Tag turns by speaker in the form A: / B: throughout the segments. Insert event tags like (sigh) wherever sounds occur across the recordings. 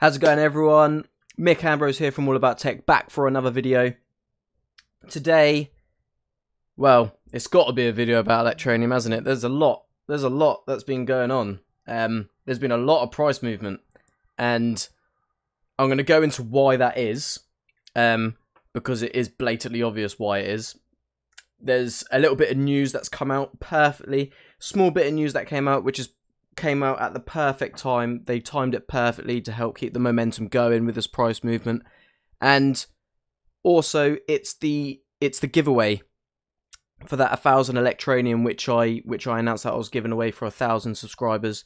A: How's it going everyone? Mick Ambrose here from All About Tech back for another video. Today, well, it's got to be a video about Electroneum, hasn't it? There's a lot, there's a lot that's been going on. Um, there's been a lot of price movement and I'm going to go into why that is um, because it is blatantly obvious why it is. There's a little bit of news that's come out perfectly, small bit of news that came out which is came out at the perfect time. They timed it perfectly to help keep the momentum going with this price movement. And also it's the it's the giveaway for that 1000 electroneum which I which I announced that I was giving away for a 1000 subscribers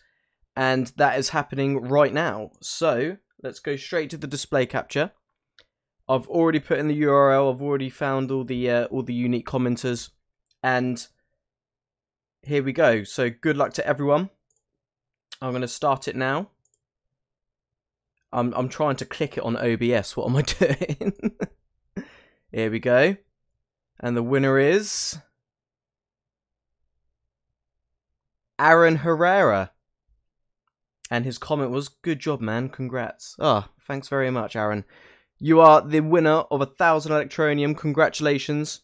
A: and that is happening right now. So, let's go straight to the display capture. I've already put in the URL. I've already found all the uh, all the unique commenters and here we go. So, good luck to everyone. I'm going to start it now. I'm I'm trying to click it on OBS. What am I (laughs) doing? Here we go. And the winner is Aaron Herrera. And his comment was, "Good job, man. Congrats." Oh, thanks very much, Aaron. You are the winner of a thousand electroneum. Congratulations.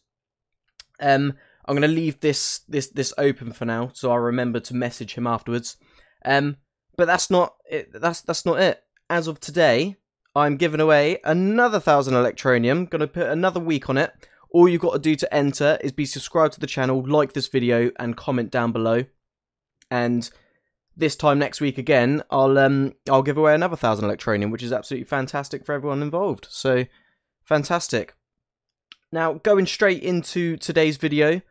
A: Um, I'm gonna leave this this this open for now, so I remember to message him afterwards. Um, but that's not it. That's that's not it. As of today, I'm giving away another thousand electroneum. Gonna put another week on it. All you've got to do to enter is be subscribed to the channel, like this video, and comment down below. And this time next week again, I'll um I'll give away another thousand electroneum, which is absolutely fantastic for everyone involved. So fantastic. Now going straight into today's video.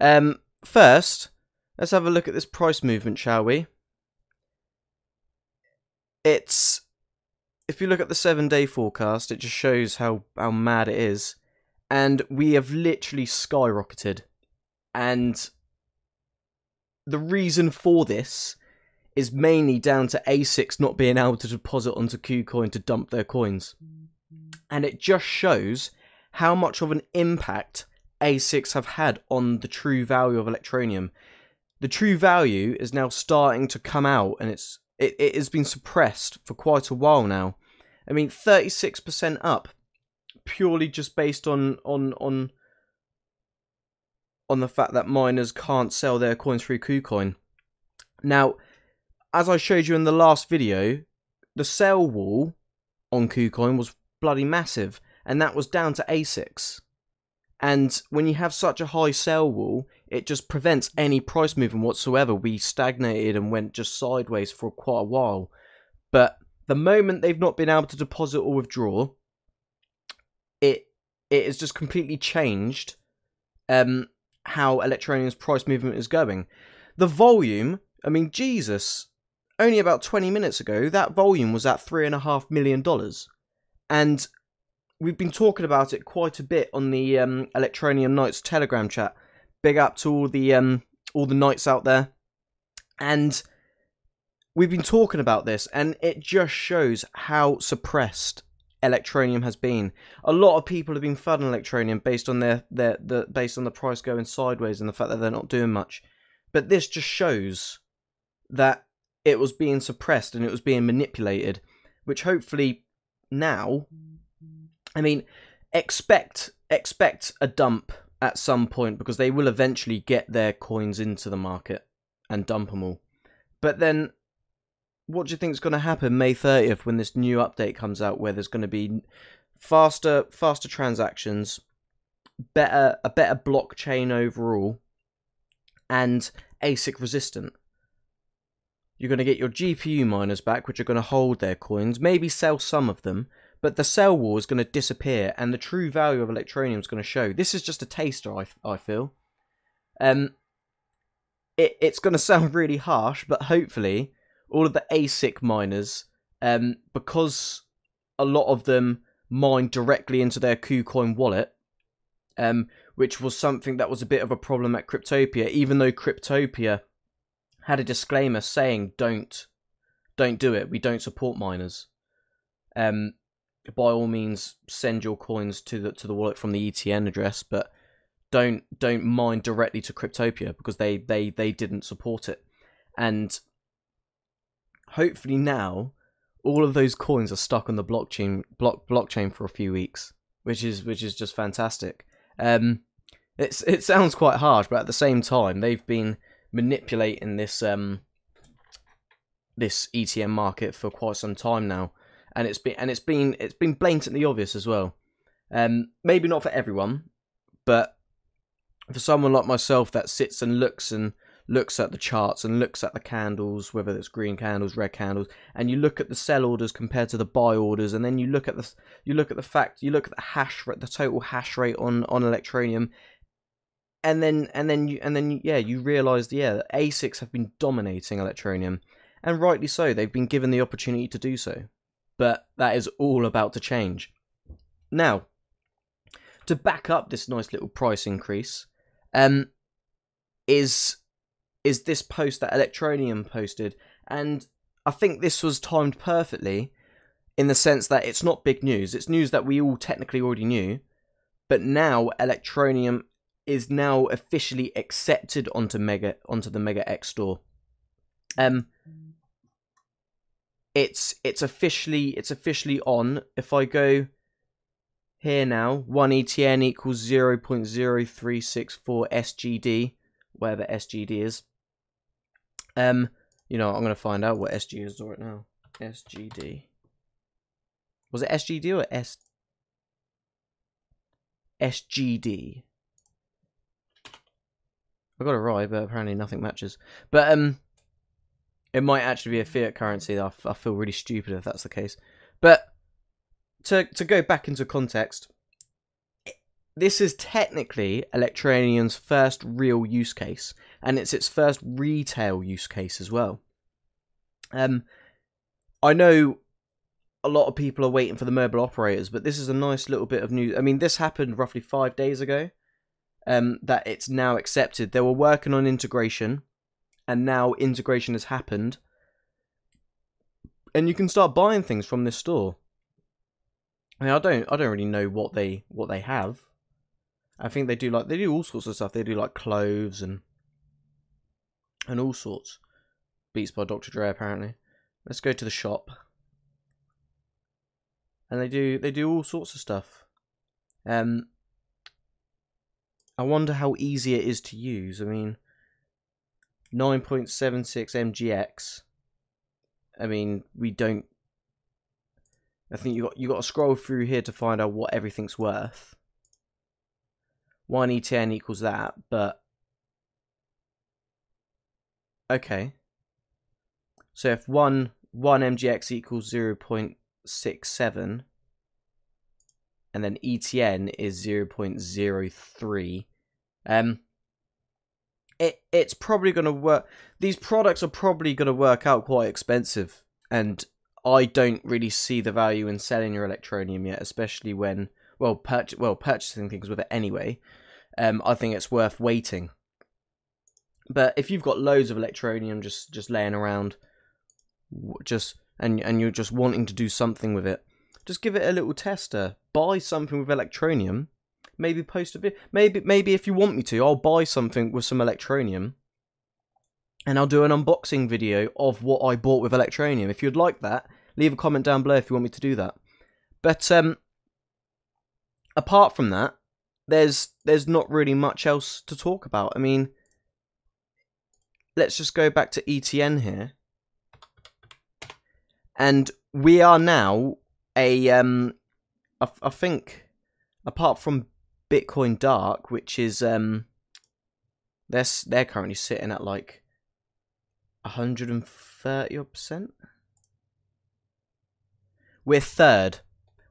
A: Um, first, let's have a look at this price movement, shall we? It's if you look at the seven day forecast, it just shows how, how mad it is. And we have literally skyrocketed. And the reason for this is mainly down to ASICs not being able to deposit onto KuCoin to dump their coins. And it just shows how much of an impact ASICs have had on the true value of Electroneum. The true value is now starting to come out and it's it, it has been suppressed for quite a while now. I mean, 36% up, purely just based on on on on the fact that miners can't sell their coins through KuCoin. Now, as I showed you in the last video, the sell wall on KuCoin was bloody massive, and that was down to ASICs. And when you have such a high sell wall, it just prevents any price movement whatsoever. We stagnated and went just sideways for quite a while. But the moment they've not been able to deposit or withdraw, it it has just completely changed um, how Electroneum's price movement is going. The volume, I mean, Jesus, only about 20 minutes ago, that volume was at $3.5 million. And we've been talking about it quite a bit on the um, Electroneum Knights Telegram chat. Big up to all the um, all the knights out there, and we've been talking about this, and it just shows how suppressed Electroneum has been. A lot of people have been flooding Electroneum based on their, their the based on the price going sideways and the fact that they're not doing much. But this just shows that it was being suppressed and it was being manipulated, which hopefully now I mean, expect expect a dump at some point because they will eventually get their coins into the market and dump them all. But then, what do you think is going to happen May 30th when this new update comes out, where there's going to be faster faster transactions, better a better blockchain overall, and ASIC resistant? You're going to get your GPU miners back, which are going to hold their coins, maybe sell some of them, but the sell wall is going to disappear and the true value of electroneum is going to show. This is just a taster, I, I feel. Um, it, it's going (laughs) to sound really harsh, but hopefully all of the ASIC miners, um, because a lot of them mine directly into their KuCoin wallet, um, which was something that was a bit of a problem at Cryptopia, even though Cryptopia had a disclaimer saying don't don't do it, we don't support miners. Um, by all means send your coins to the to the wallet from the ETN address, but don't don't mine directly to Cryptopia because they they they didn't support it. And hopefully now all of those coins are stuck on the blockchain block blockchain for a few weeks, which is which is just fantastic. Um, it's it sounds quite harsh, but at the same time, they've been manipulating this um this ETN market for quite some time now, and it's been and it's been it's been blatantly obvious as well. Um, maybe not for everyone, but for someone like myself that sits and looks and looks at the charts and looks at the candles, whether it's green candles, red candles, and you look at the sell orders compared to the buy orders, and then you look at the you look at the fact you look at the hash rate, the total hash rate on on Electroneum, and then and then you and then yeah you realise yeah ASICs have been dominating Electroneum, and rightly so. They've been given the opportunity to do so, but that is all about to change. Now, to back up this nice little price increase, um, is is this post that Electroneum posted, and I think this was timed perfectly in the sense that it's not big news. It's news that we all technically already knew, but now Electroneum is now officially accepted onto Mega onto the Mega X store. Um it's it's officially it's officially on. If I go here now, one ETN equals zero point zero three six four SGD, whatever SGD is. Um, you know, I'm gonna find out what SG is right now. SGD. Was it SGD or S? SGD. I got it right, but apparently nothing matches. But um, it might actually be a fiat currency. I, I feel really stupid if that's the case. But to to go back into context, this is technically Electroneum's first real use case, and it's its first retail use case as well. Um, I know a lot of people are waiting for the mobile operators, but this is a nice little bit of news. I mean, this happened roughly five days ago. Um, that it's now accepted. They were working on integration, and now integration has happened, and you can start buying things from this store. I mean, I don't, I don't really know what they, what they have. I think they do like they do all sorts of stuff. They do like clothes and and all sorts. Beats by Dr. Dre apparently. Let's go to the shop. And they do they do all sorts of stuff. Um I wonder how easy it is to use. I mean 9.76 MGX. I mean, we don't I think you got you got to scroll through here to find out what everything's worth. 1 ETN equals that, but Okay. So if one one MGX equals zero point six seven, and then ETN is zero point zero three, um, it it's probably going to work. These products are probably going to work out quite expensive, and I don't really see the value in selling your electroneum yet, especially when well, well purchasing things with it anyway. Um, I think it's worth waiting but if you've got loads of electroneum just just laying around, just and and you're just wanting to do something with it, just give it a little tester. Buy something with electroneum. Maybe post a bit. Maybe maybe if you want me to, I'll buy something with some electroneum, And I'll do an unboxing video of what I bought with electroneum. If you'd like that, leave a comment down below if you want me to do that. But um, apart from that, there's there's not really much else to talk about. I mean, let's just go back to ETN here. And we are now a, um, I, I think, apart from Bitcoin Dark, which is, um, they're, they're currently sitting at like 130 percent. We're third.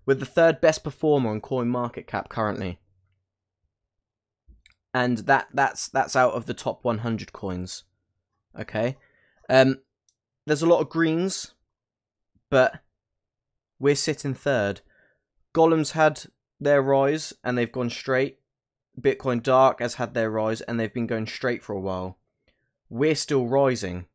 A: We're the third best performer on Coin Market Cap currently. And that that's that's out of the top 100 coins. Okay. Um, there's a lot of greens, but we're sitting third. Golems had their rise and they've gone straight. Bitcoin Dark has had their rise and they've been going straight for a while. We're still rising,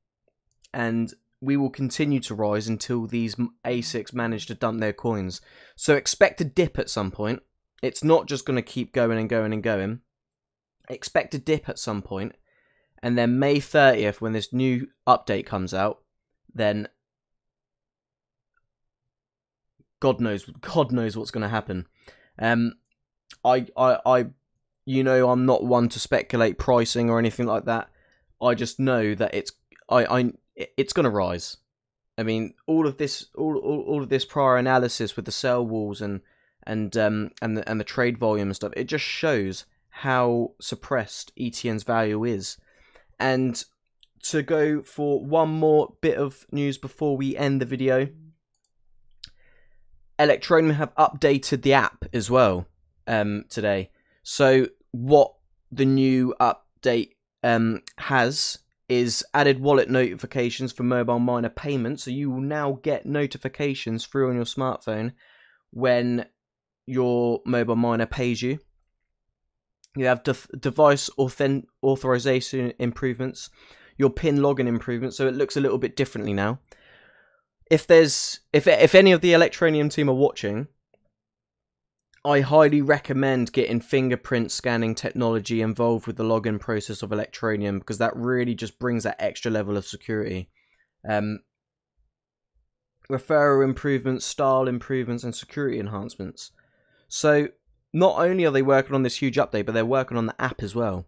A: and we will continue to rise until these ASICs manage to dump their coins. So expect a dip at some point. It's not just going to keep going and going and going. Expect a dip at some point, and then May 30th, when this new update comes out, then God knows, God knows what's going to happen. Um, I, I, I, you know, I'm not one to speculate pricing or anything like that. I just know that it's, I, I, it's going to rise. I mean, all of this, all, all, all of this prior analysis with the sell walls and and um and the, and the trade volume and stuff, it just shows how suppressed ETN's value is. And to go for one more bit of news before we end the video, Electroneum have updated the app as well um, today. So what the new update um, has is added wallet notifications for mobile miner payments. So you will now get notifications through on your smartphone when your mobile miner pays you. You have de- device authent- authorization improvements, your pin login improvements, so it looks a little bit differently now. If there's if if any of the Electroneum team are watching, I highly recommend getting fingerprint scanning technology involved with the login process of Electroneum because that really just brings that extra level of security. Um, referral improvements, style improvements, and security enhancements. So not only are they working on this huge update, but they're working on the app as well.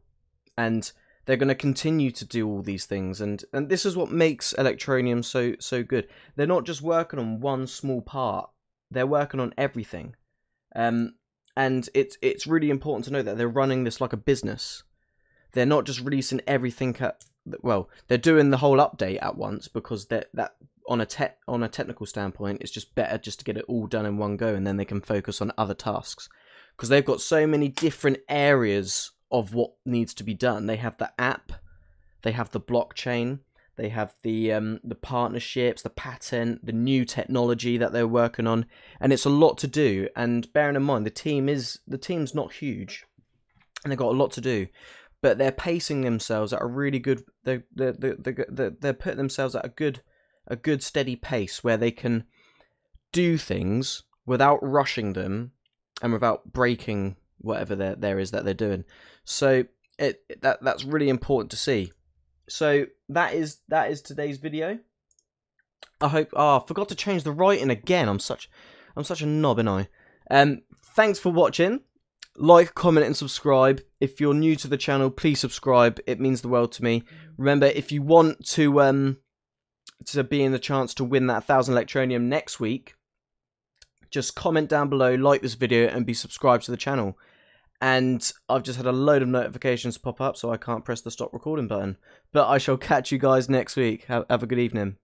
A: And they're going to continue to do all these things and and this is what makes Electroneum so so good. They're not just working on one small part they're working on everything. Um and it's it's really important to know that they're running this like a business. They're not just releasing everything at well they're doing the whole update at once because that that on a te- on a technical standpoint it's just better just to get it all done in one go and then they can focus on other tasks. Because they've got so many different areas of what needs to be done. They have the app, they have the blockchain, they have the um, the partnerships, the patent, the new technology that they're working on, and it's a lot to do. And bearing in mind the team is the team's not huge, and they've got a lot to do, but they're pacing themselves at a really good. They're they're they're, they're putting themselves at a good a good steady pace where they can do things without rushing them and without breaking whatever there there is that they're doing. So it that that's really important to see. So that is that is today's video. I hope. Oh, I forgot to change the writing again. I'm such I'm such a knob, and I. Um, thanks for watching. Like, comment, and subscribe. If you're new to the channel, please subscribe. It means the world to me. Remember, if you want to um to be in the chance to win that thousand electroneum next week, just comment down below, like this video, and be subscribed to the channel and I've just had a load of notifications pop up, so I can't press the stop recording button. But I shall catch you guys next week. Have, have a good evening.